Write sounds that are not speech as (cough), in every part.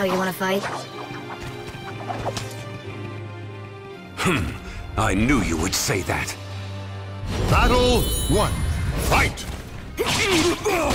So, you wanna fight? Hmm. I knew you would say that. Battle one. Fight! (laughs)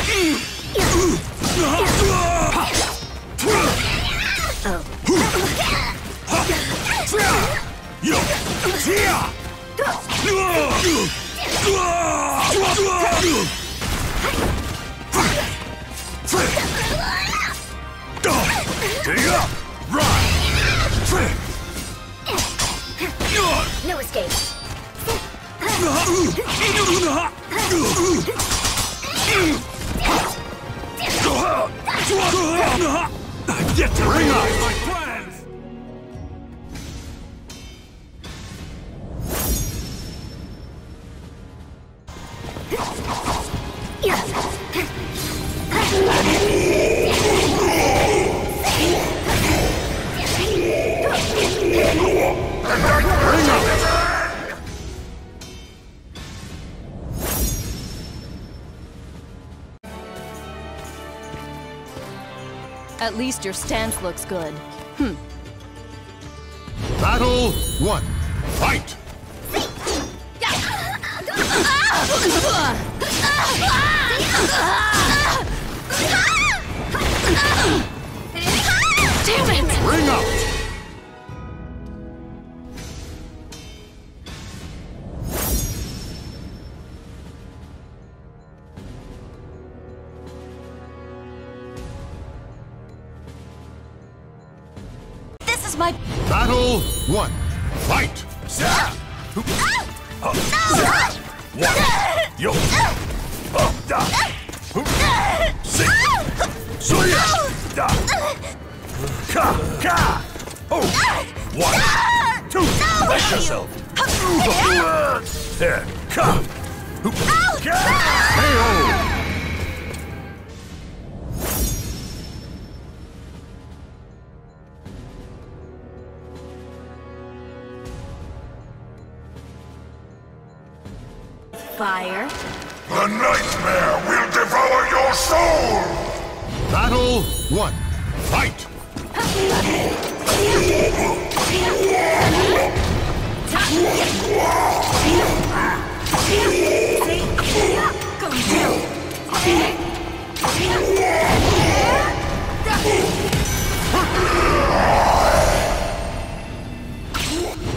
At least your stance looks good. Hmm. Battle one. Fight! (laughs) Ah! Ah! Ah! Damn it! Ring out! This is my. Battle one. Fight! One! Yo! Up, Fire. The nightmare will devour your soul! Battle one. Fight!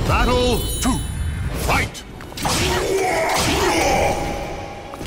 Battle two. Fight!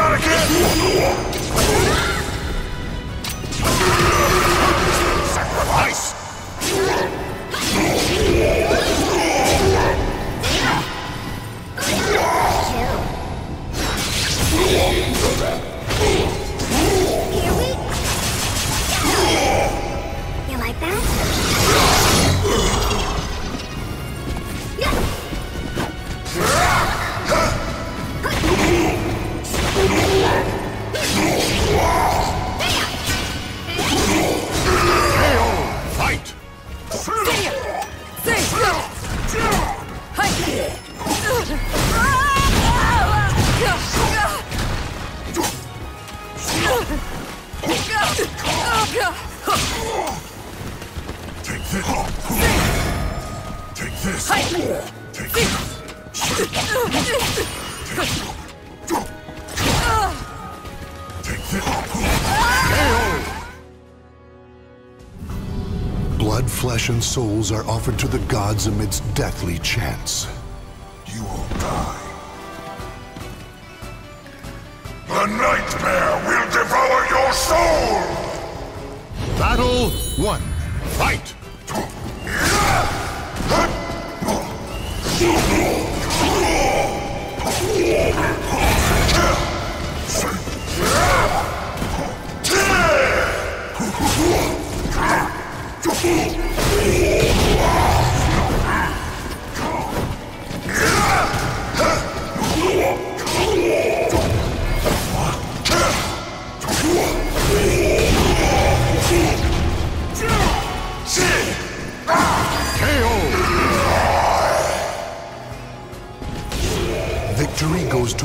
Not again! Take this! Take this! Take this! Take this! Blood, flesh, and souls are offered to the gods amidst deathly chants. You will die. The nightmare will devour your soul! Battle one. Fight!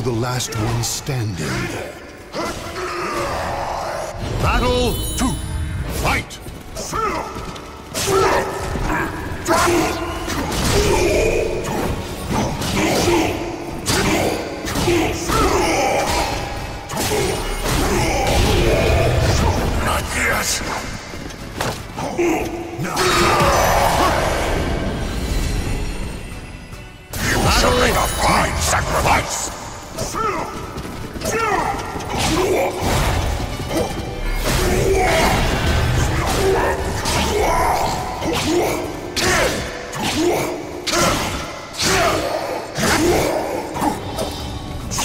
The last one standing. Battle two. Fight! Not yet.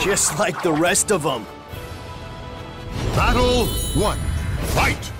Just like the rest of them. Battle one. Fight!